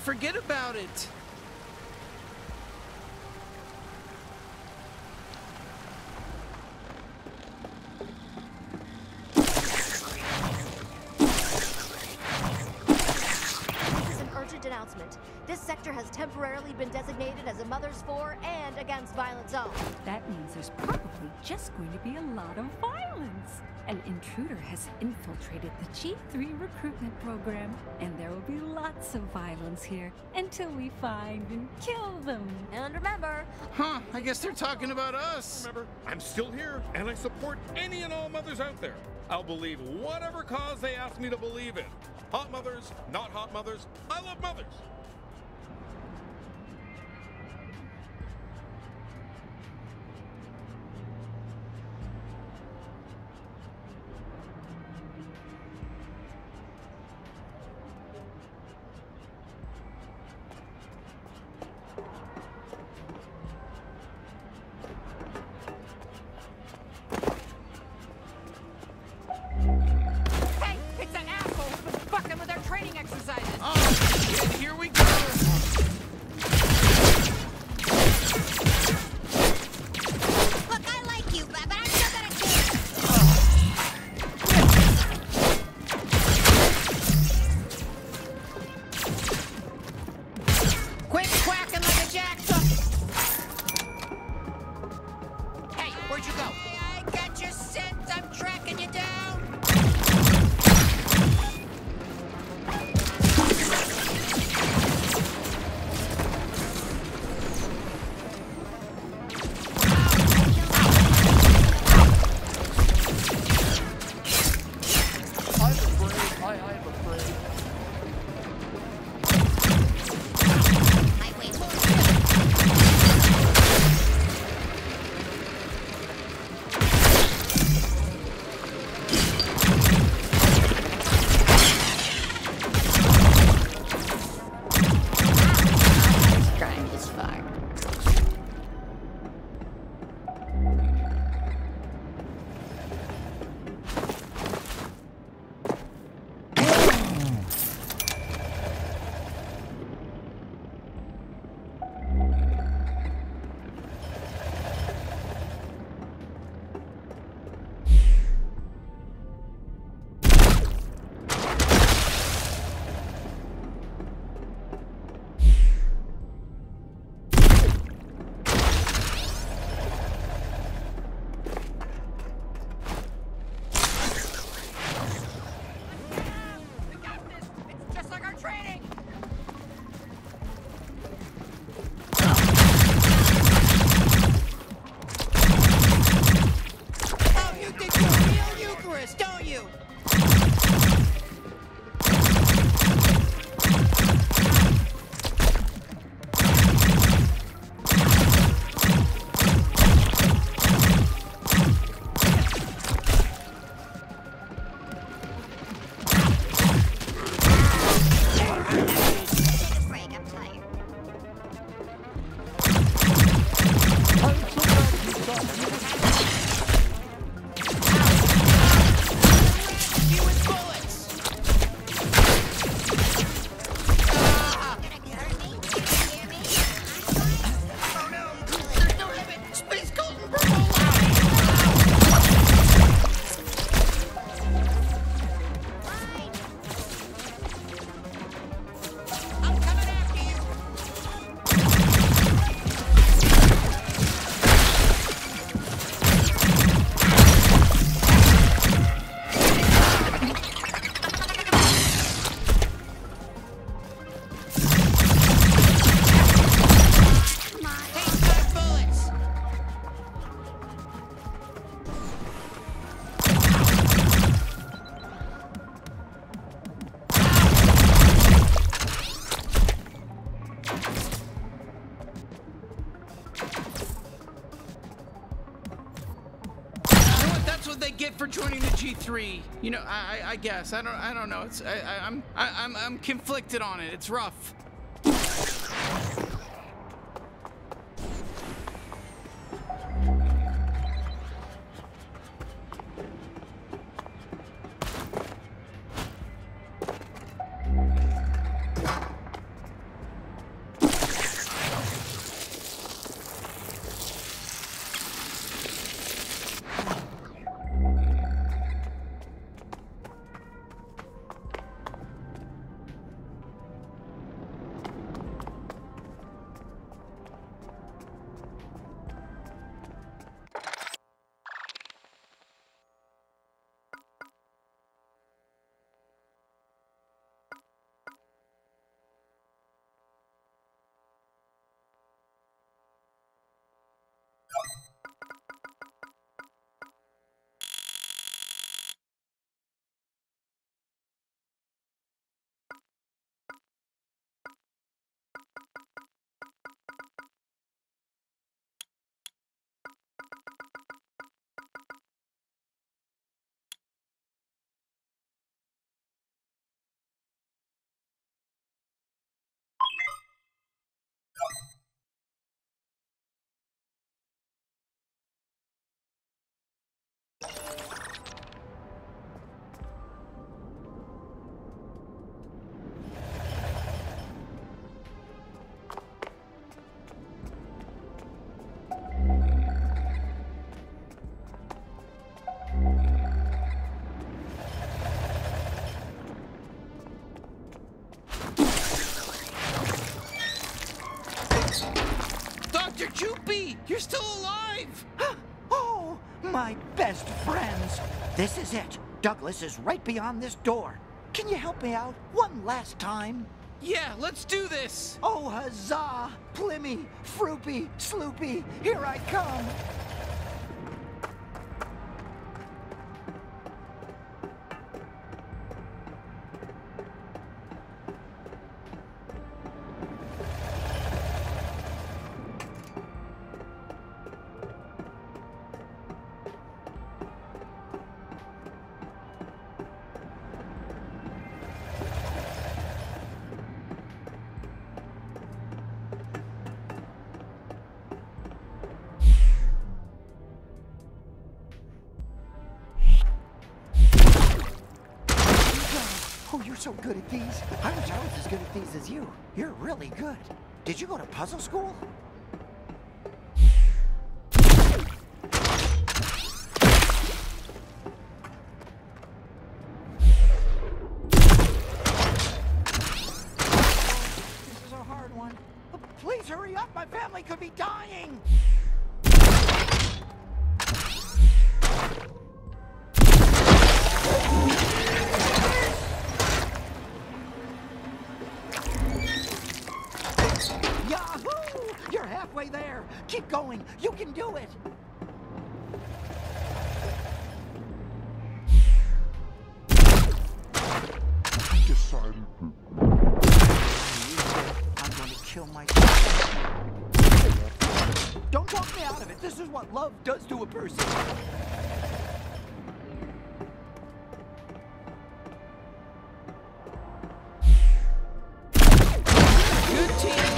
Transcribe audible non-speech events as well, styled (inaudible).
Forget about it. Temporarily been designated as a Mother's For and Against Violence Zone. That means there's probably just going to be a lot of violence. An intruder has infiltrated the G3 recruitment program, and there will be lots of violence here until we find and kill them. And remember, Huh, I guess they're talking about us. Remember, I'm still here, and I support any and all mothers out there. I'll believe whatever cause they ask me to believe in. Hot mothers, not hot mothers. I love mothers. For joining the G3. You know, I, I, guess. I don't, I don't know. It's, I, I'm, I, I'm, I'm conflicted on it. It's rough. Joopy, you're still alive. (gasps) Oh, my best friends. This is it. Douglas is right beyond this door. Can you help me out one last time? Yeah, let's do this. Oh, huzzah! Plimmy, Froopy, Sloopy, here I come! Oh, you're so good at these. I wish I was as good at these as you. You're really good. Did you go to puzzle school? This is a hard one. Please hurry up. My family could be dying. is what love does to a person. Good team.